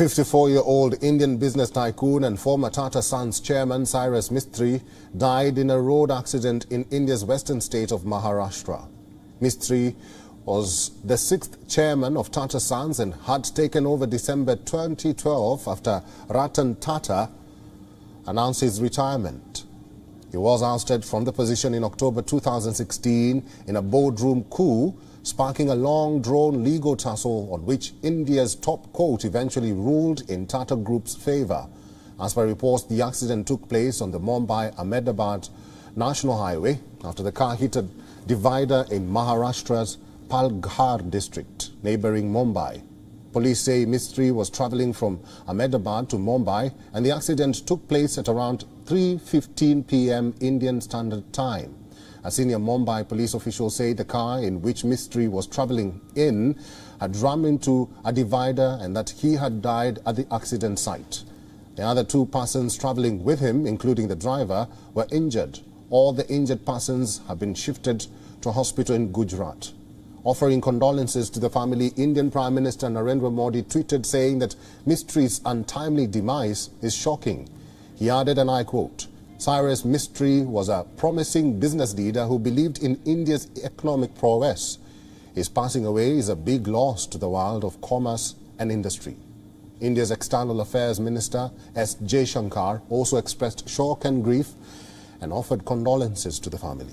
54-year-old Indian business tycoon and former Tata Sons chairman Cyrus Mistry died in a road accident in India's western state of Maharashtra. Mistry was the sixth chairman of Tata Sons and had taken over December 2012 after Ratan Tata announced his retirement. He was ousted from the position in October 2016 in a boardroom coup sparking a long-drawn legal tussle on which India's top court eventually ruled in Tata Group's favor. As per reports, the accident took place on the Mumbai-Ahmedabad National Highway after the car hit a divider in Maharashtra's Palghar district, neighboring Mumbai. Police say Mistry was traveling from Ahmedabad to Mumbai and the accident took place at around 3.15 p.m. Indian Standard Time. A senior Mumbai police official said the car in which Mistry was traveling in had rammed into a divider and that he had died at the accident site. The other two persons traveling with him, including the driver, were injured. All the injured persons have been shifted to a hospital in Gujarat. Offering condolences to the family, Indian Prime Minister Narendra Modi tweeted saying that Mistry's untimely demise is shocking. He added, and I quote, Cyrus Mistry was a promising business leader who believed in India's economic prowess. His passing away is a big loss to the world of commerce and industry. India's External Affairs Minister S. Jaishankar also expressed shock and grief and offered condolences to the family.